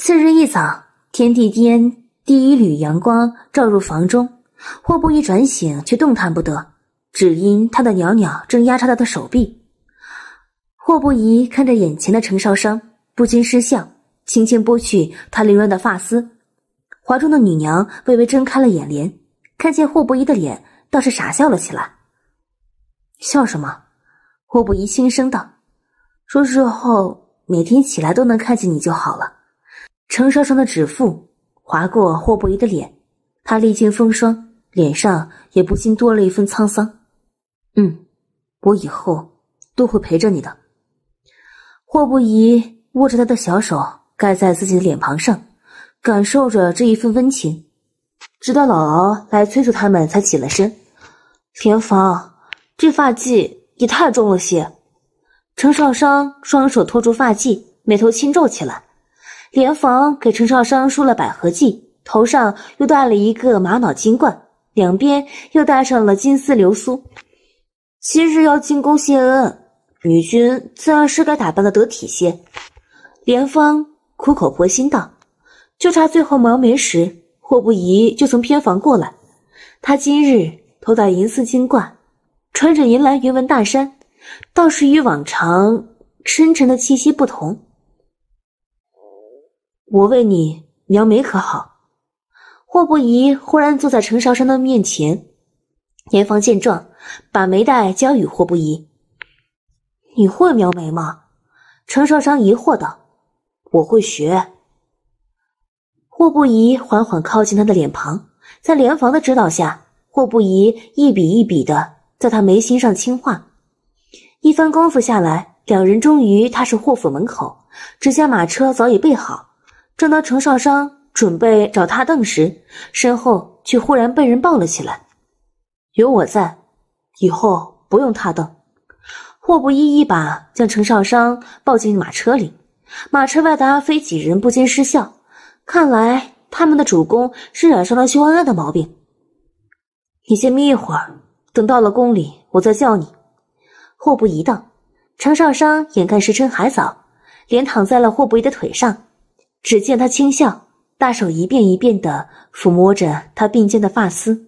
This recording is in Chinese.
次日一早，天地间第一缕阳光照入房中，霍不一转醒却动弹不得，只因他的袅袅正压着他的手臂。霍不疑看着眼前的陈少商，不禁失笑，轻轻拨去他凌乱的发丝。怀中的女娘微微睁开了眼帘，看见霍不疑的脸，倒是傻笑了起来。笑什么？霍不疑轻声道：“说日后每天起来都能看见你就好了。”程少商的指腹划过霍不疑的脸，他历经风霜，脸上也不禁多了一份沧桑。嗯，我以后都会陪着你的。霍不疑握着他的小手盖在自己的脸庞上，感受着这一份温情，直到姥姥来催促他们才起了身。田芳，这发髻也太重了些。程少商双手托住发髻，眉头轻皱起来。莲房给陈少商梳了百合髻，头上又戴了一个玛瑙金冠，两边又戴上了金丝流苏。今日要进宫谢恩，女君自然是该打扮的得体些。莲芳苦口婆心道：“就差最后描眉时，霍不疑就从偏房过来。他今日头戴银丝金冠，穿着银蓝云纹大衫，倒是与往常深沉的气息不同。”我为你描眉可好？霍不疑忽然坐在陈少商的面前，严防见状，把眉带交与霍不疑。你会描眉吗？陈少商疑惑道。我会学。霍不疑缓缓靠近他的脸庞，在莲房的指导下，霍不疑一笔一笔的在他眉心上轻画。一番功夫下来，两人终于踏上霍府门口，只见马车早已备好。正当程少商准备找踏凳时，身后却忽然被人抱了起来。有我在，以后不用踏凳。霍不一一把将程少商抱进马车里。马车外的阿飞几人不禁失笑，看来他们的主公是染上了秀恩爱的毛病。你先眯一会儿，等到了宫里，我再叫你。霍不一道。程少商眼看时辰还早，连躺在了霍不一的腿上。只见他轻笑，大手一遍一遍的抚摸着他鬓间的发丝。